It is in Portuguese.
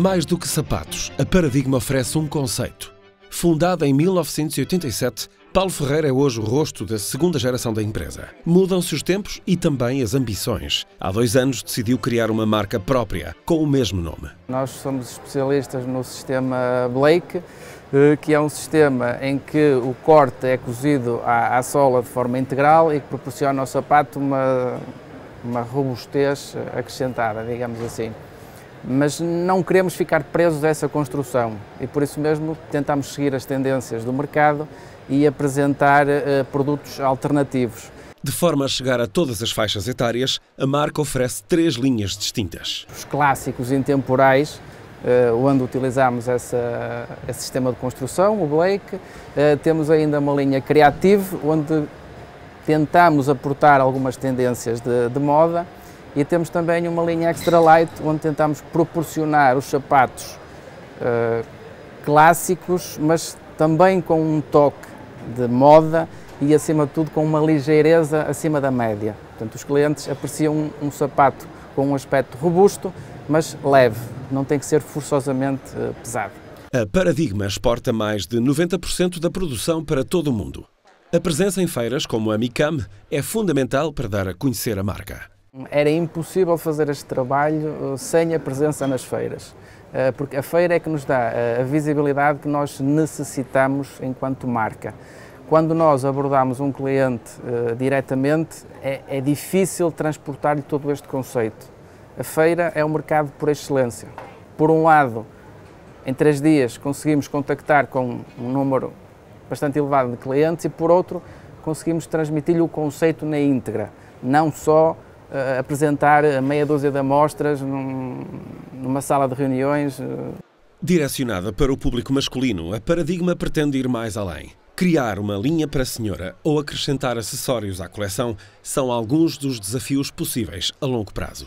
Mais do que sapatos, a Paradigma oferece um conceito. Fundada em 1987, Paulo Ferreira é hoje o rosto da segunda geração da empresa. Mudam-se os tempos e também as ambições. Há dois anos decidiu criar uma marca própria, com o mesmo nome. Nós somos especialistas no sistema Blake, eh, que é um sistema em que o corte é cozido à, à sola de forma integral e que proporciona ao sapato uma, uma robustez acrescentada, digamos assim mas não queremos ficar presos a essa construção e por isso mesmo tentamos seguir as tendências do mercado e apresentar uh, produtos alternativos. De forma a chegar a todas as faixas etárias, a marca oferece três linhas distintas. Os clássicos intemporais, uh, onde utilizamos essa, esse sistema de construção, o Blake. Uh, temos ainda uma linha Creative, onde tentamos aportar algumas tendências de, de moda e temos também uma linha Extra Light, onde tentamos proporcionar os sapatos uh, clássicos, mas também com um toque de moda e, acima de tudo, com uma ligeireza acima da média. Portanto, os clientes apreciam um, um sapato com um aspecto robusto, mas leve, não tem que ser forçosamente uh, pesado. A Paradigma exporta mais de 90% da produção para todo o mundo. A presença em feiras como a MICAM é fundamental para dar a conhecer a marca. Era impossível fazer este trabalho eh, sem a presença nas feiras, eh, porque a feira é que nos dá eh, a visibilidade que nós necessitamos enquanto marca. Quando nós abordamos um cliente diretamente, é, é difícil transportar-lhe todo este conceito. A feira é um mercado por excelência. Por um lado, em três dias conseguimos contactar com um número bastante elevado de clientes e, por outro, conseguimos transmitir-lhe o conceito na íntegra, não só uh, apresentar meia dúzia de amostras num, numa sala de reuniões. Uh. Direcionada para o público masculino, a Paradigma pretende ir mais além. Criar uma linha para a senhora ou acrescentar acessórios à coleção são alguns dos desafios possíveis a longo prazo.